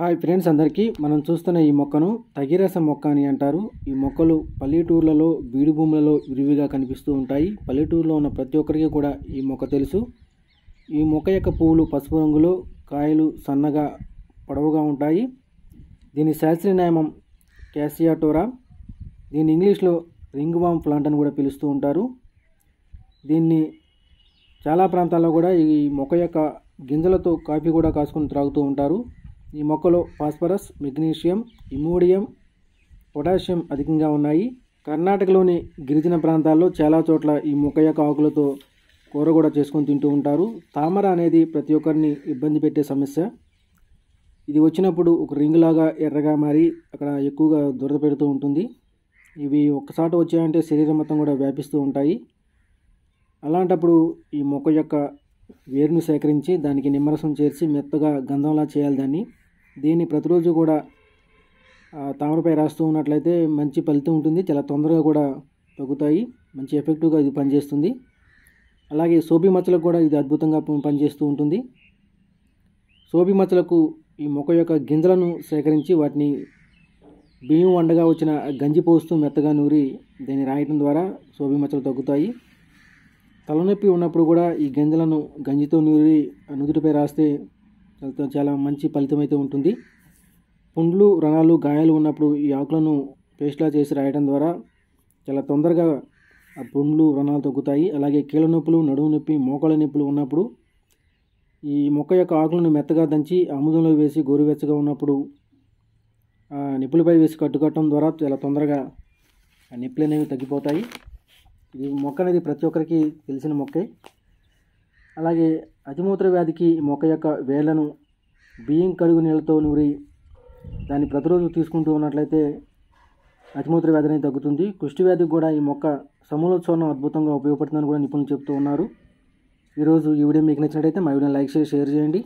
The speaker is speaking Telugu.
హాయ్ ఫ్రెండ్స్ అందరికీ మనం చూస్తున్న ఈ మొక్కను తగిరస మొక్క అని అంటారు. ఈ మొక్కలు పల్లెటూర్లలో బీడు భూములలో విరివిగా కనిపిస్తూ ఉంటాయి. పల్లెటూరులో ఉన్న ప్రతి ఒక్కరికి కూడా ఈ మొక్క తెలుసు. ఈ మొక్క యొక్క పువ్వులు పసుపు రంగులో కాయలు సన్నగా పొడవుగా ఉంటాయి. దీని శాస్త్రీయ నామం క్యాసియాటోరా. దీన్ని ఇంగ్లీష్లో రింగ్ వామ్ ప్లాంట్ అని కూడా పిలుస్తూ ఉంటారు. దీన్ని చాలా ప్రాంతాల్లో కూడా ఈ మొక్క యొక్క గింజలతో కాఫీ కూడా కాసుకొని త్రాగుతూ ఉంటారు. ఈ మొక్కలో ఫాస్ఫరస్ మెగ్నీషియం ఇమోడియం పొటాషియం అధికంగా ఉన్నాయి. కర్ణాటకలోని గిరిజన ప్రాంతాల్లో చాలా చోట్ల ఈ మొక్క యొక్క ఆకులతో కూర కూడా చేసుకొని తింటూ ఉంటారు. తామర అనేది ప్రతి ఒక్కరిని ఇబ్బంది పెట్టే సమస్య. ఇది వచ్చినప్పుడు ఒక రింగ్ లాగా ఎర్రగా మారి అక్కడ ఎక్కువగా దురద పెడుతూ ఉంటుంది. ఇవి ఒక్కసాట వచ్చాయంటే శరీరం మొత్తం కూడా వ్యాపిస్తూ ఉంటాయి. అలాంటప్పుడు ఈ మొక్క యొక్క వేరును సేకరించి దానికి నిమ్మరసం చేర్చి మెత్తగా గంధంలా చేయాలి దాన్ని. దీన్ని ప్రతిరోజు కూడా తామరపై రాస్తూ ఉన్నట్లయితే మంచి ఫలితం ఉంటుంది. చాలా తొందరగా కూడా తగ్గుతాయి. మంచి ఎఫెక్టివ్గా ఇది పనిచేస్తుంది. అలాగే సోబి మచ్చలకు కూడా ఇది అద్భుతంగా పనిచేస్తూ ఉంటుంది. సోబి మచ్చలకు ఈ మొక్క యొక్క గింజలను సేకరించి వాటిని బియ్యం వండగా వచ్చిన గంజి పోస్తూ మెత్తగా నూరి దీన్ని రాయటం ద్వారా సోబి మచ్చలు తగ్గుతాయి. తలనొప్పి ఉన్నప్పుడు కూడా ఈ గింజలను గంజితో నూరి నుదుటిపై రాస్తే చాలా మంచి ఫలితం అయితే ఉంటుంది. పుండ్లు రణాలు గాయాలు ఉన్నప్పుడు ఈ ఆకులను పేస్ట్లా చేసి రాయడం ద్వారా చాలా తొందరగా ఆ పుండ్లు రణాలు తగ్గుతాయి. అలాగే కీళ్ళ నొప్పులు నడుము నొప్పి మోకాళ్ళ నొప్పులు ఉన్నప్పుడు ఈ మొక్క యొక్క ఆకులను మెత్తగా దంచి ఆముదంలో వేసి గోరువెచ్చగా ఉన్నప్పుడు ఆ నిప్పులపై వేసి కట్టుకట్టడం ద్వారా చాలా తొందరగా ఆ నొప్పులు అనేవి తగ్గిపోతాయి. ఈ మొక్క అనేది ప్రతి ఒక్కరికి తెలిసిన మొక్కే. అలాగే అతిమూత్ర వ్యాధికి మొక్క యొక్క వేళ్ళను బియ్యం కడుగు నీళ్ళతో నూరి దాన్ని ప్రతిరోజు తీసుకుంటూ ఉన్నట్లయితే అతిమూత్ర వ్యాధి అనేది తగ్గుతుంది. కుష్టి వ్యాధికి కూడా ఈ మొక్క సమూలోత్సవం అద్భుతంగా ఉపయోగపడుతుందని కూడా నిపుణులు చెప్తూ ఉన్నారు. ఈరోజు ఈ వీడియో మీకు నచ్చినట్టయితే మా వీడియోని లైక్ చేసి షేర్ చేయండి.